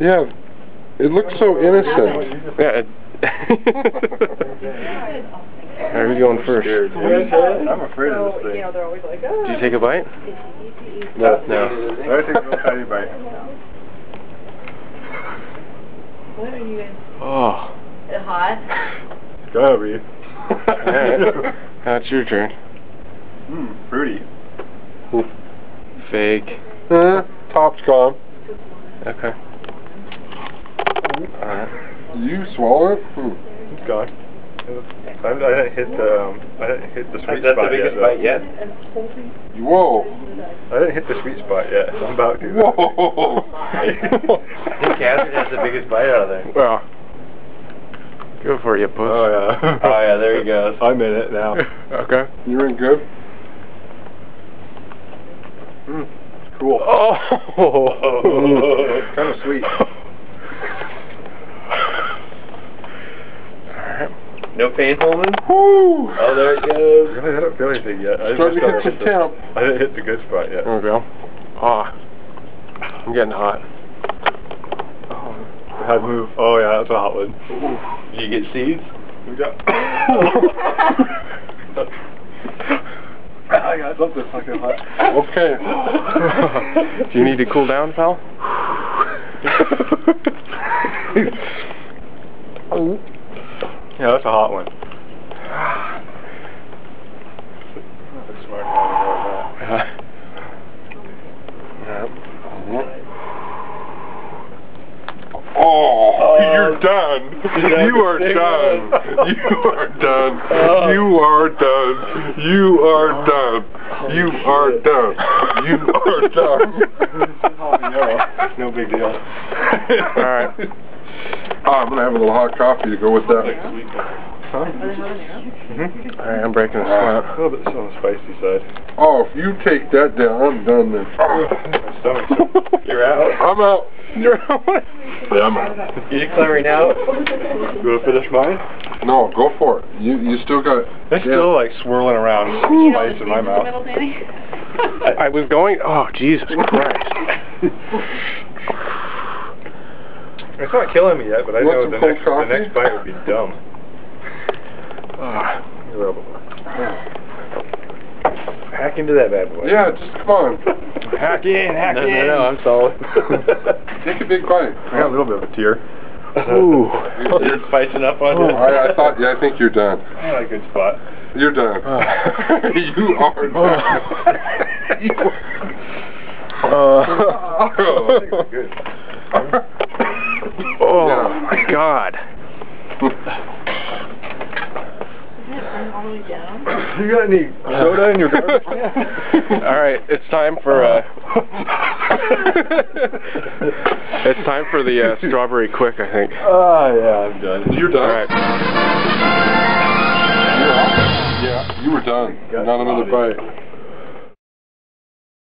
Yeah. It looks so innocent. Yeah. Alright, who's going first? I'm afraid of this So, you thing. know, they're always like, oh. Did you take a bite? No. No. I take a real tiny bite. What are you guys? Oh. Is it hot? It's gotta be. Now it's your turn. Mmm, fruity. Fake. Uh, top's gone. Okay. Alright. You swallow it? Hmm. It's gone. I, I didn't hit the, um, I didn't hit the sweet spot yet. though. yet? Whoa. I didn't hit the sweet spot yet. I'm about to. Whoa. I think Catherine has the biggest bite out of there. Well. Go for it, you puss. Oh yeah. Oh, yeah, there he goes. I'm in it now. okay. You're in good? Mm, cool. Oh. kind of sweet. No pain, Holman? Woo! Oh, there it goes. Really, I don't feel anything yet. I Starting to just hit gotta some the- temp. I didn't hit the good spot yet. There we go. Ah. I'm getting hot. I had move. Oh yeah, that's a hot one. Did you get seeds? We got. I got something fucking hot. Okay. Do you need to cool down, pal? Yeah, that's a hot one. That's smart how to Oh, you're Oh. done. You are done. one. You are done. Oh. You are done. You are done. You are done. You are done. No big deal. Alright. Oh, I'm gonna have a little hot coffee to go with that. Huh? Mm-hmm. Alright, I'm breaking the A slant. little bit on the spicy side. Oh, if you take that down, I'm done then. My stomach. You're out. I'm out. You're out. Yeah, I'm out. You declaring out? You wanna finish mine? No, go for it. You you still got it. It's Yeah. still like swirling around You know, spice in my mouth. I, I was going. Oh, Jesus Christ. It's not killing me yet, but I Want know the cold next, the next bite would be dumb. A little bit more. Hack into that bad boy. Yeah, just come on. Hack in, hack No, in. no, no, I'm solid. Take a big bite. I got a little bit of a tear. Ooh. Is it spicing up on Oh, I, I thought. Yeah, I think you're done. I got a good spot. You're done. Oh. you are done. You Uh, Good. oh, my God. All the way down. You got any soda in your garbage? All right, it's time for uh, it's time for the uh, strawberry quick, I think. Ah, yeah, I'm done. You're done. All right. You're out? Yeah, you were done. Not another bite.